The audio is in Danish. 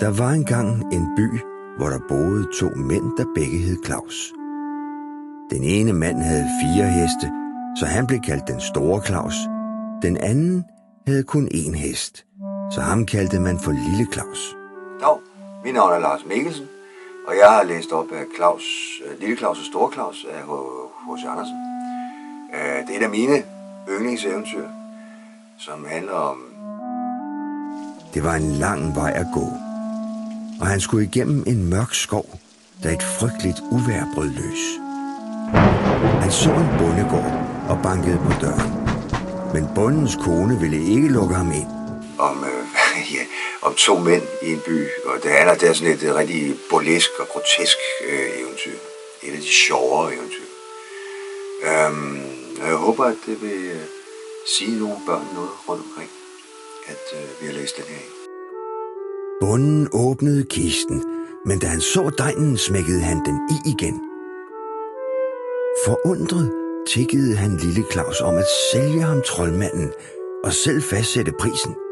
Der var engang en by, hvor der boede to mænd, der begge hed Claus. Den ene mand havde fire heste, så han blev kaldt den store Claus. Den anden havde kun én hest, så ham kaldte man for Lille Claus. Dag, mit navn er Lars Mikkelsen, og jeg har læst op af Claus, øh, Lille Claus og Store Claus af H.C. Andersen. Øh, Det er et af mine yndlingseventyr, som handler om Det var en lang vej at gå, og han skulle igennem en mørk skov, da et frygteligt uvær brød løs. Han så en bondegård og bankede på døren. Men bondens kone ville ikke lukke ham ind. om, øh, ja, om to mænd i en by, og det handler det er sådan et, et rigtig burlesk og grotesk øh, eventyr. Et af de sjovere eventyr. Øhm, og jeg håber, at det vil øh, sige nogle børn noget rundt omkring, at øh, vi har læst den her. Bunden åbnede kisten, men da han så degnen, smækkede han den i igen. Forundret tikkede han lille Claus om at sælge ham troldmanden og selv fastsætte prisen –